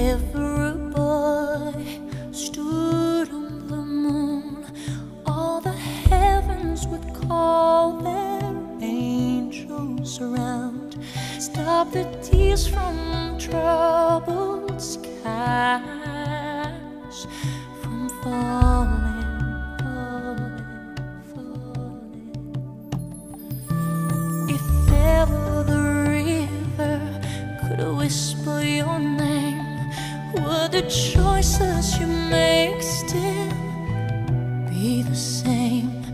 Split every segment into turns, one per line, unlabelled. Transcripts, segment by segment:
If a boy stood on the moon, all the heavens would call their angels around, stop the tears from troubled skies from falling. the choices you make still be the same.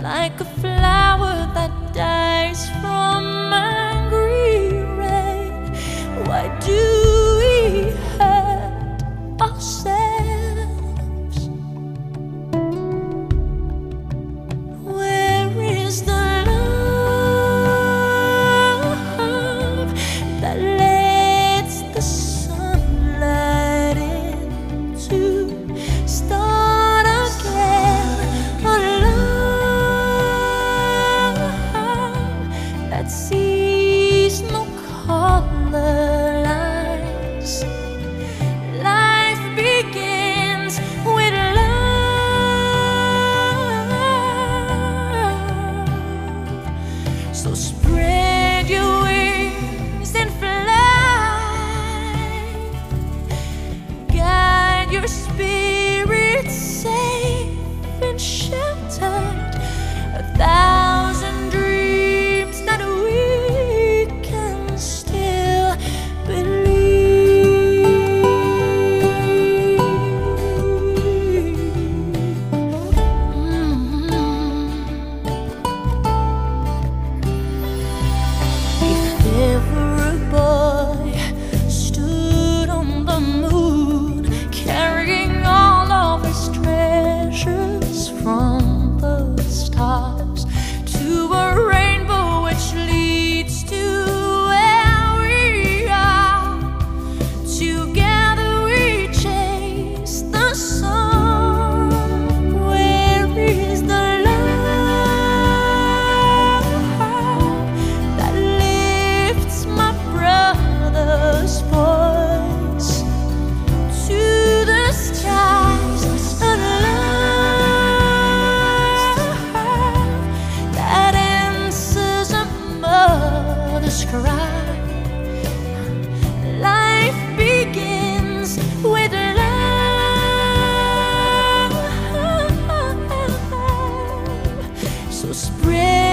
Like a flower that dies from angry rain. Why do we hurt ourselves? Where is the let's see spread.